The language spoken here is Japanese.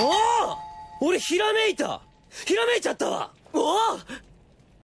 おお俺ひらめいた。ひらめいちゃったわ。おお